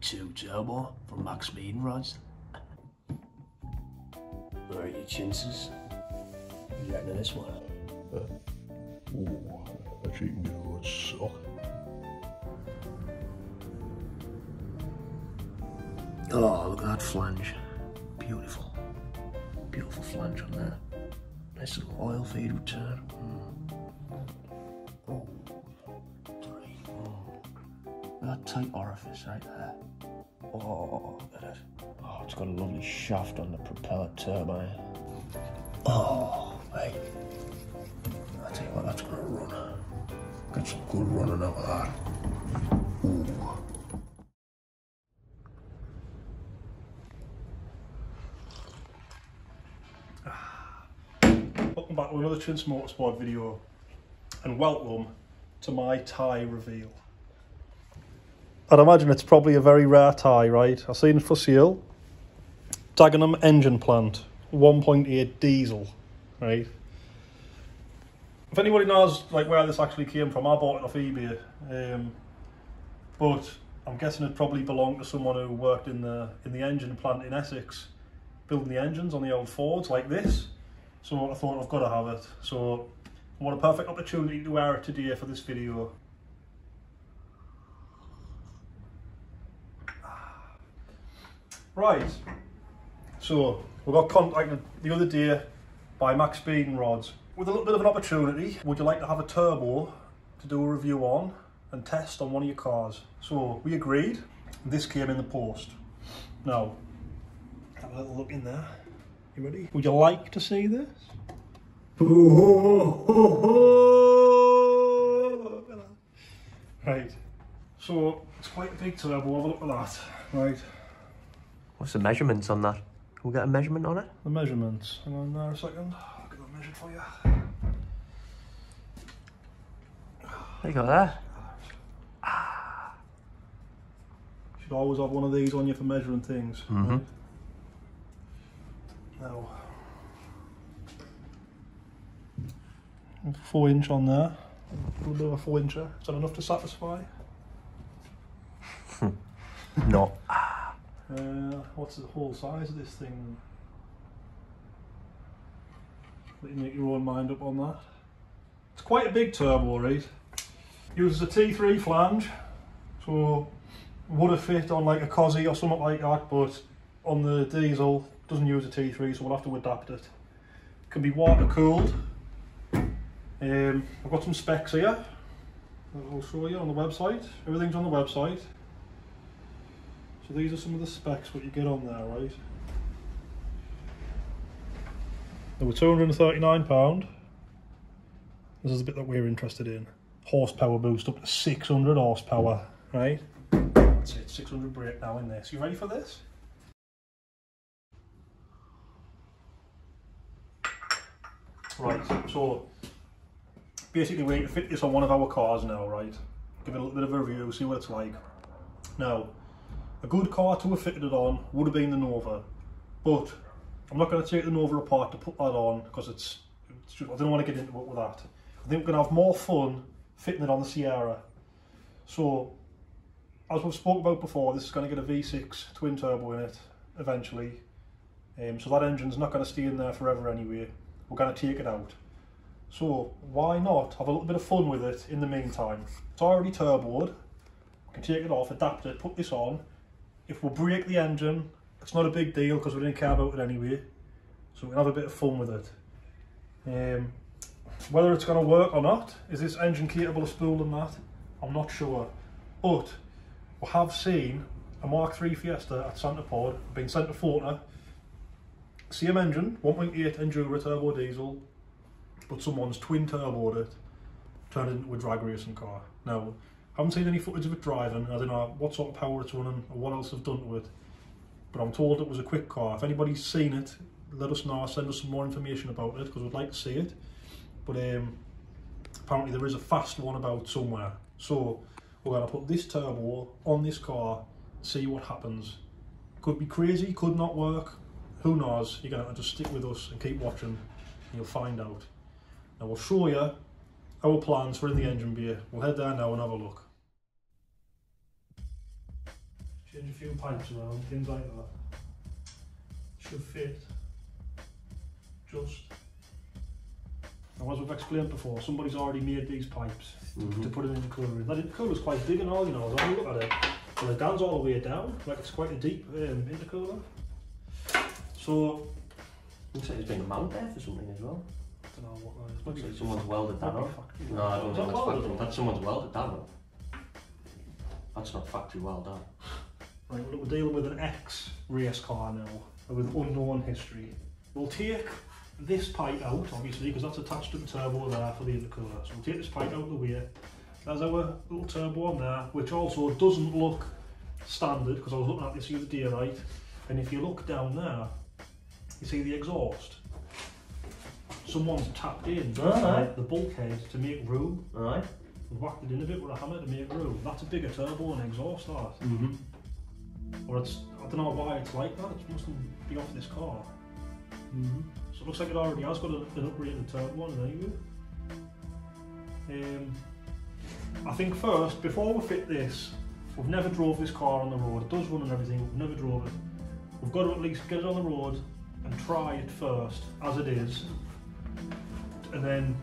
3582 turbo from Max Speed and Where are your chances. You reckon of this one? Uh, ooh, that cheating would suck. Oh, look at that flange. Beautiful. Beautiful flange on there. Nice little oil feed return. Mm. Oh, three. Oh. That tight orifice right there. Oh, look at it. Oh, it's got a lovely shaft on the propeller turbine. Oh, mate. I tell you what, that's gonna run. Get some good running out of that. Ooh. Ah. Welcome back to another Chintz Motorsport video and welcome to my tie reveal. I'd imagine it's probably a very rare tie, right? I've seen for sale. Dagenham engine plant, 1.8 diesel, right? If anybody knows like where this actually came from, I bought it off eBay. Um, but I'm guessing it probably belonged to someone who worked in the in the engine plant in Essex, building the engines on the old Fords like this. So I thought I've got to have it. So what a perfect opportunity to wear it today for this video. Right, so we got contacted the other day by MaXpeedingRods with a little bit of an opportunity. Would you like to have a turbo to do a review on and test on one of your cars? So we agreed. This came in the post. Now, have a little look in there. You ready? Would you like to see this? Right. So it's quite a big turbo. Have a look at that. Right. What's the measurements on that? Can we get a measurement on it? The measurements. Hang on there a second. I'll get that measured for you. There you go there. Should always have one of these on you for measuring things. Mhm. Right. Now, four inch on there. A little bit of a four incher. Is that enough to satisfy? No. Uh, what's the whole size of this thing? Let you make your own mind up on that. It's quite a big turbo, right? Uses a T3 flange, so would have fit on like a Cossie or something like that, but on the diesel doesn't use a T3, so we'll have to adapt it. Can be water cooled. Um, I've got some specs here. I'll show you on the website. Everything's on the website. So these are some of the specs what you get on there, right? They were £239. This is the bit that we're interested in. Horsepower boost up to 600 horsepower, right? That's it, 600 brake now in this. You ready for this? Right, so basically we to fit this on one of our cars now, right? Give it a little bit of a review, see what it's like. Now, a good car to have fitted it on would have been the Nova, but I'm not going to take the Nova apart to put that on because it's, it's just, I don't want to get into it with that. I think we're going to have more fun fitting it on the Sierra. So, as we've spoke about before, this is going to get a V6 twin turbo in it eventually. Um, so that engine's not going to stay in there forever anyway. We're going to take it out. So why not have a little bit of fun with it in the meantime? It's already turboed. We can take it off, adapt it, put this on. If we break the engine, it's not a big deal because we didn't care about it anyway. So we can have a bit of fun with it. Um, whether it's going to work or not, is this engine capable of spooling that? I'm not sure. But we have seen a Mark III Fiesta at Santa Pod being sent to Forta. Same engine, 1.8 Endura turbo diesel, but someone's twin turboed it, turned it into a drag racing car. Now, haven't seen any footage of it driving, I don't know what sort of power it's running or what else they've done to it, but I'm told it was a quick car. If anybody's seen it, let us know, send us some more information about it, because we'd like to see it. But um, apparently there is a fast one about somewhere. So, we're going to put this turbo on this car, see what happens. Could be crazy, could not work, who knows? You're going to just stick with us and keep watching, and you'll find out. Now we'll show you our plans for in the engine bay. We'll head there now and have a look. Change a few pipes around, things like that. Should fit just. Now, as we've explained before, somebody's already made these pipes to Mhm. put it in the cooler. room. That intercooler's quite big and all, you know, as I look at it. But it down's all the way down, like it's quite a deep um, intercooler. So, Looks like there's been a mount there for something as well. I don't know what that is. Looks like someone's welded that up. No, I don't think that that's factory. That's someone's welded that up. That's not factory weld that. Right, we're dealing with an ex race car now with unknown history. We'll take this pipe out, obviously, because that's attached to the turbo there for the intercooler. So we'll take this pipe out of the way. There's our little turbo on there, which also doesn't look standard, because I was looking at this the other day, right? And if you look down there, you see the exhaust. Someone's tapped in the bulkhead to make room. Alright. and Whacked it in a bit with a hammer to make room. That's a bigger turbo and exhaust, that. Mm-hmm. Or it's, I don't know why it's like that, it must be off this car. Mm-hmm. So it looks like it already has got an, an upgraded turbo on it anyway. Um, I think first, before we fit this, we've never drove this car on the road. It does run and everything, we've never drove it. We've got to at least get it on the road and try it first, as it is. And then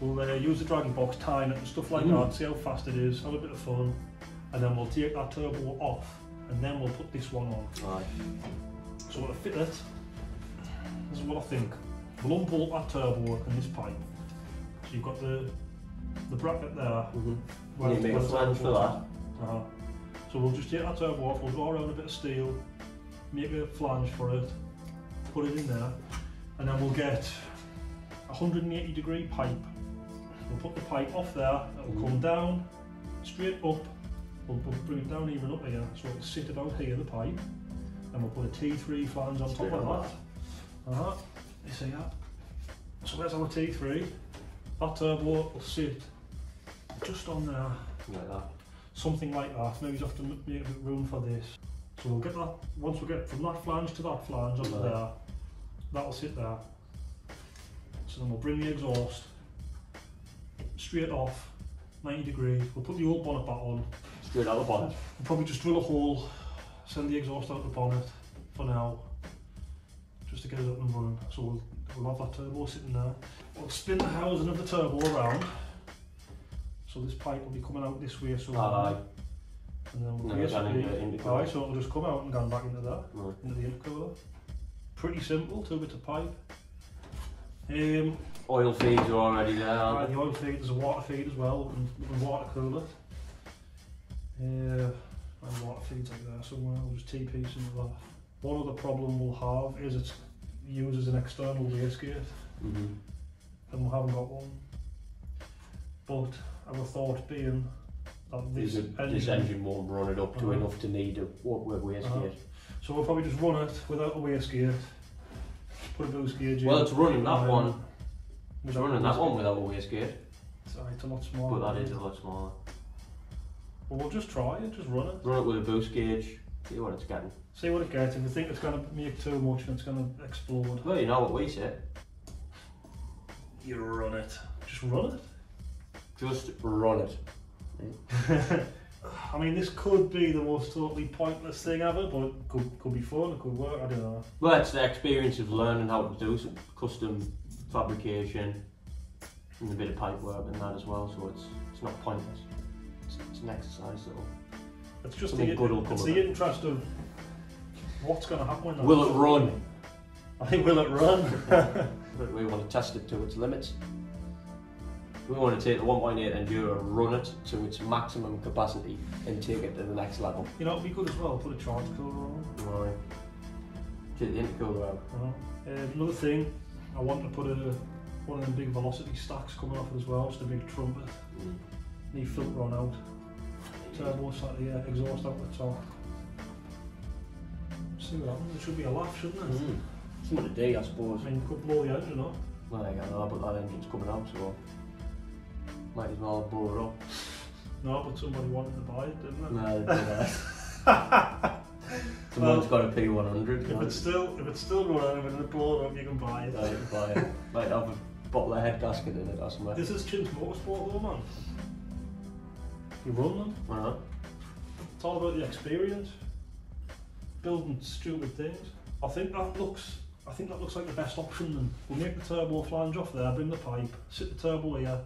we'll uh, use the Dragy box, time it and stuff like Mm. that, see how fast it is, have a bit of fun. And then we'll take that turbo off and then we'll put this one on. Alright. So to fit it, this is what I think. We'll unbolt that turbo and this pipe. So you've got the the bracket there. Mm-hmm. where- You make a flange for that. Uh-huh. So we'll just take that turbo off, we'll go around a bit of steel, make a flange for it, put it in there, and then we'll get a 180 degree pipe. We'll put the pipe off there, it'll come down, straight up, we'll, we'll bring it down even up here, so it'll sit about here, the pipe, and we'll put a T3 flange on Straight top of on that. Uh-huh. You see that? So there's our T3. That turbo will sit just on there Like that. something like that. Maybe just have to make a bit of room for this. So we'll get that, once we get from that flange to that flange onto Right. there, that'll sit there. So then we'll bring the exhaust straight off, 90 degrees. We'll put the old bonnet back on. Straight out the bonnet. We'll probably just drill a hole, send the exhaust out the bonnet for now, just to get it up and running. So we'll, we'll have that turbo sitting there. We'll spin the housing of the turbo around. So this pipe will be coming out this way, so Aye. and then we'll And basically, the aye, so it'll just come out and go back into that, Right. into the intercooler. Pretty simple, two bits of pipe. Um, Oil feeds are already there. aye, the oil feed, there's a water feed as well, and can water cool it. Yeah, and water feeds like there somewhere, we'll just T-piece into that. One other problem we'll have is it uses an external wastegate, they? Mhm. and we haven't got one. But our thought being that this This, this engine won't run it up to Uh-huh. enough to need a what wastegate. Uh-huh. So we'll probably just run it without a wastegate, put a boost gauge in. Well, it's running that one. It's running that one without a wastegate, aye, it's a lot smaller. but that is a lot smaller. Well, we'll just try it, just run it. Run it with a boost gauge, see what it's getting. See what it gets. If you think it's going to make too much and it's going to explode, Well, you know what we say. you run it. Just run it. Just run it. I mean, this could be the most totally pointless thing ever, but it could, could be fun, it could work, I don't know. Well, it's the experience of learning how to do some custom fabrication and a bit of pipe work and that as well, so it's it's not pointless. An exercise, so. It's just Something the, good will come it's of the it. interest of what's going to happen when that Will it run? I think will it run? We want to test it to its limits. We want to take the 1.8 Endura, and run it to its maximum capacity and take it to the next level. you know, it'd be good as well, put a charge cooler on. Right. Take the intercooler out. Uh, another thing, I want to put a one of them big velocity stacks coming off as well, just a big trumpet. Mm. Need filter on out. Turbo slightly yeah, exhaust out the top. See what happens. It should be a laugh, shouldn't it? Mm. Of the day, I suppose. I mean, you could blow the engine up. Well, I know, but that engine's coming out, so might as well blow it up. No, but somebody wanted to buy it, didn't they? No, it's alright. Someone's got a P100. If it's still if it's still running and it's blown up, you can buy it. Right, buy it. Might have a bottle of head gasket in it or something. This is Chintz Motorsport though, man. You run them. Uh-huh. It's all about the experience. Building stupid things. I think that looks. I think that looks like the best option. Then we'll make the turbo flange off there, bring the pipe, sit the turbo here.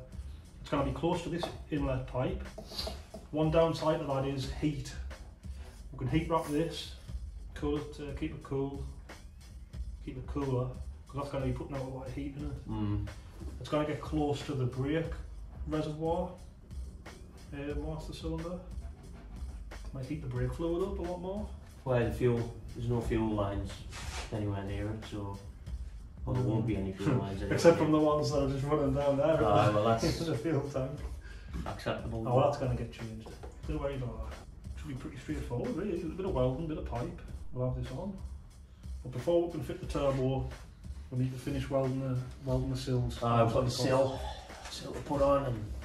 It's going to be close to this inlet pipe. One downside to that is heat. We can heat wrap this, cool it, uh, keep it cool, keep it cooler, because that's going to be putting out a lot of heat in it. Mm. It's going to get close to the brake reservoir, uh, master cylinder. Might heat the brake fluid up a lot more. Where the fuel, there's no fuel lines anywhere near it, so well, there won't be any fuel lines anywhere. Except from the ones that are just running down there. Ah, well, that's- the fuel tank. acceptable. Oh, well, that's going to get changed. Don't worry about that. Should be pretty straightforward, really. A bit of welding, a bit of pipe. We'll have this on. But before we can fit the turbo, we need to finish welding the welding the sills. Ah, I've got the sill, sill to put on and a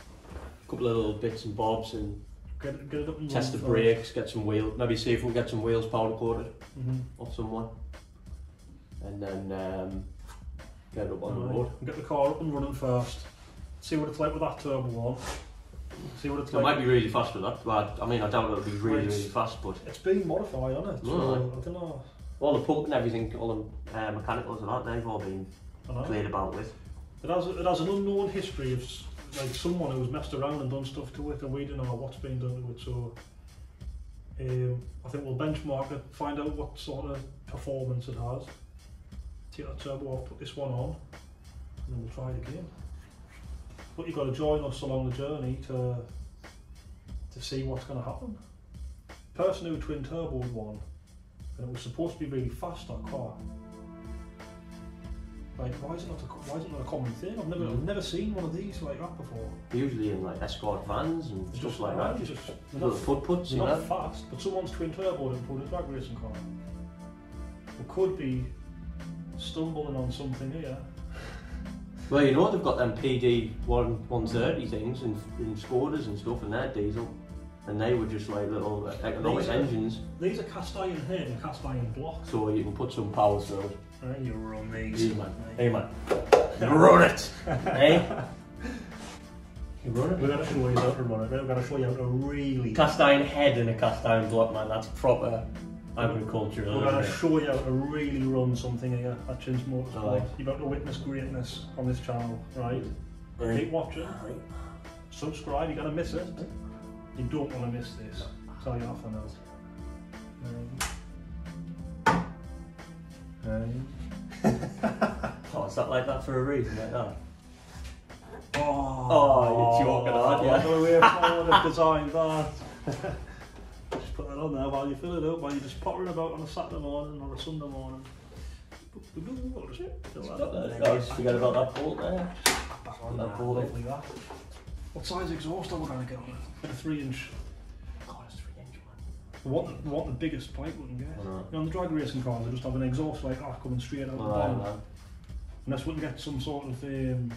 couple of little bits and bobs and Get, get it up and test the brakes, get some wheels, maybe see if we can get some wheels powder coated hmm off someone, and then um, get it up on the road. Get the car up and running first. See what it's like with that turbo on. See what it's So it like. might be really fast with that, but I mean I doubt it'll be really Right. really fast. But It's been modified on it. So Right. I don't know. all the pump and everything, all the uh, mechanicals and that, they've all been played about with. It has it has an unknown history of like someone who's messed around and done stuff to it, and we don't know what's been done to it. So um, I think we'll benchmark it, find out what sort of performance it has. Take that turbo off, put this one on, and then we'll try it again. But you've got to join us along the journey to to see what's going to happen. Person who twin turboed one, and it was supposed to be really fast that car. Like, why is it not a, why is it not a common thing? I've never, I've Mhm. never seen one of these like that before. Usually in like escort vans and It's stuff just like that. Just, they're Little not, foot puts, they're you not know. fast, but someone's twin turboed and pulled a drag racing car. We could be stumbling on something here. Well, you know they've got them PD one one thirty things and in Skodas and stuff, and they're diesel, and they were just like little economic These are- engines, These are cast iron head and cast iron block. so you can put some power through it. Right, you run these. Hey man, hey man, run it, hey. You run We're it. going to show you how to run it. We're going to show you how to really. Cast iron head and a cast iron block, man. That's proper agriculture. We're going to show you how to really run something here at Chintz Motorsport. Alright. You're about to witness greatness on this channel, right? Keep watching. Subscribe, you're going to miss it. You don't want to miss this. Tell you off on that. Um, Oh, is that like that for a reason, like that? oh, Oh, you're joking, aren't you? I don't know where I would have designed that. just put that on there while you fill it up, while you're just pottering about on a Saturday morning or a Sunday morning. What is it? Oh, just forget about that bolt there. That that, bolt. lovely that. What size exhaust are we going to get on it? Of three inch. We want, the biggest pipe can get. I know. You know, on the drag racing cars, they just have an exhaust like that coming straight out of the Alright, bottom. man. Unless we can get some sort of um,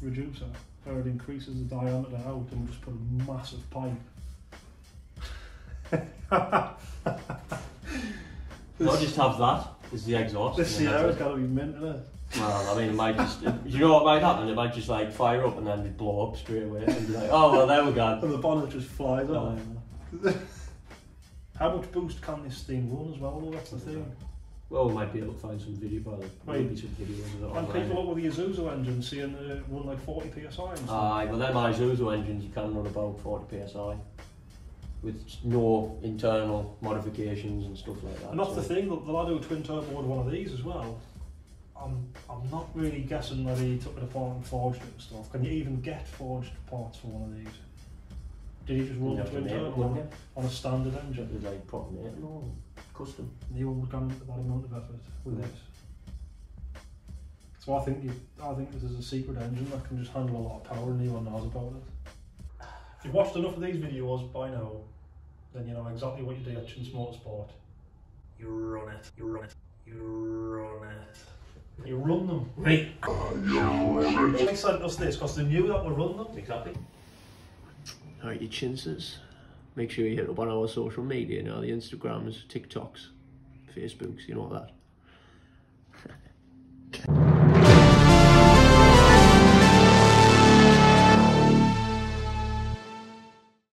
reducer where it increases the diameter out and just put a massive pipe. Not just have that as the exhaust. This and then Sierra's that's got to be mint, it? it. Well, I mean, it might just. you know what might happen? It might just like fire up and then just blow up straight away and be like, oh well, there we go. And the bonnet just flies off. Uh, How much boost can this thing run as well, though? That's the thing. well, we might be able to find some video. Well, Right. might be some videos of it And online. people up with the Isuzu engine seeing the run like 40 psi. Aye, well, them Isuzu engines you can run about 40 psi with no internal modifications and stuff like that. And that's so- the thing, the, the lad who twin turboed one of these as well. I'm, I'm not really guessing that he took it apart and forged it and stuff. Can you even get forged parts for one of these? Did he just run You'd the twin it, turbo on, on a standard Just engine? with, like proper mate and all, custom. You would have gone into that amount of effort with Yeah. this. So I think you, I think this is a secret engine that can just handle a lot of power and no one knows about it. If you've watched enough of these videos by now, then you know exactly what you do at Chintz Motorsport. You run it. You run it. You run it. You run them. Right. They sent us this because they knew that we run them. Exactly. Alright, you chinses. Make sure you hit up on our social media now, the Instagrams, TikToks, Facebooks, you know all that.